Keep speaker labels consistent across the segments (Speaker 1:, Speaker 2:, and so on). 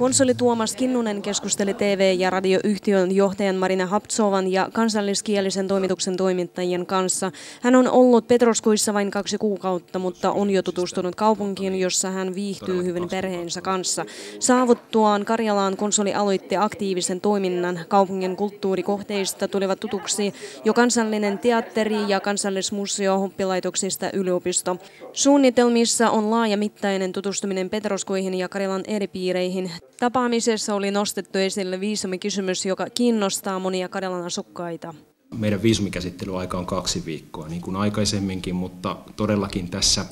Speaker 1: Konsoli Tuomas Kinnunen keskusteli TV- ja radioyhtiön johtajan Marina Haptsovan ja kansalliskielisen toimituksen toimittajien kanssa. Hän on ollut Petroskuissa vain kaksi kuukautta, mutta on jo tutustunut kaupunkiin, jossa hän viihtyy hyvin perheensä kanssa. Saavuttuaan Karjalaan konsoli aloitti aktiivisen toiminnan. Kaupungin kulttuurikohteista tulivat tutuksi jo kansallinen teatteri ja kansallismuseo oppilaitoksista yliopisto. Suunnitelmissa on laajamittainen tutustuminen Petroskoihin ja Karjalan eri piireihin. Tapaamisessa oli nostettu esille viisumikysymys, joka kiinnostaa monia Karjalan asukkaita.
Speaker 2: Meidän viisumikäsittelyaika on kaksi viikkoa, niin kuin aikaisemminkin, mutta todellakin tässä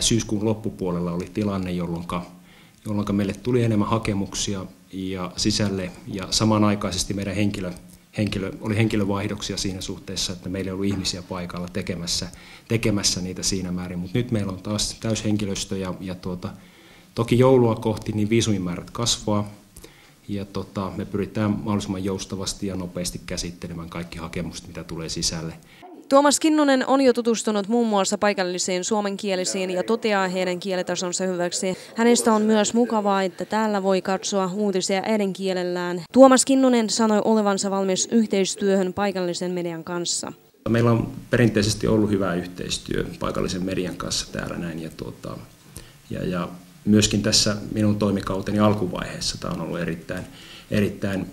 Speaker 2: syyskuun loppupuolella oli tilanne, jolloin, jolloin meille tuli enemmän hakemuksia ja sisälle ja samanaikaisesti meidän henkilö, henkilö, oli henkilövaihdoksia siinä suhteessa, että meillä ei ollut ihmisiä paikalla tekemässä, tekemässä niitä siinä määrin, mutta nyt meillä on taas täyshenkilöstö ja, ja tuota, Toki joulua kohti niin viisumimäärät kasvaa ja tota, me pyritään mahdollisimman joustavasti ja nopeasti käsittelemään kaikki hakemukset, mitä tulee sisälle.
Speaker 1: Tuomas Kinnunen on jo tutustunut muun muassa paikallisiin suomenkielisiin ja toteaa heidän kielitasonsa hyväksi. Hänestä on myös mukavaa, että täällä voi katsoa uutisia äidinkielellään. Tuomas Kinnunen sanoi olevansa valmis yhteistyöhön paikallisen median kanssa.
Speaker 2: Meillä on perinteisesti ollut hyvä yhteistyö paikallisen median kanssa täällä näin ja, tuota, ja, ja myöskin tässä minun toimikauteni alkuvaiheessa tämä on ollut erittäin, erittäin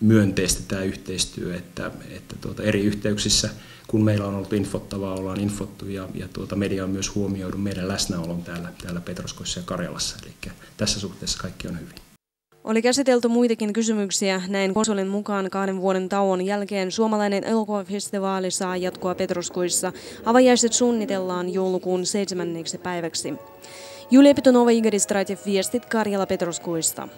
Speaker 2: myönteistä tämä yhteistyö, että, että tuota, eri yhteyksissä, kun meillä on ollut infottavaa, ollaan infottu ja, ja tuota, media on myös huomioidu meidän läsnäolon täällä, täällä Petroskoissa ja Karjalassa, eli tässä suhteessa kaikki on hyvin.
Speaker 1: Oli käsitelty muitakin kysymyksiä. Näin konsolin mukaan kahden vuoden tauon jälkeen suomalainen elokuvafestivaali saa jatkoa Petroskuissa. Avajaiset suunnitellaan joulukuun seitsemänneksi päiväksi. Юлия Петунова, Игорь Истратьев, Вештит, Карьела Петрускуэшста.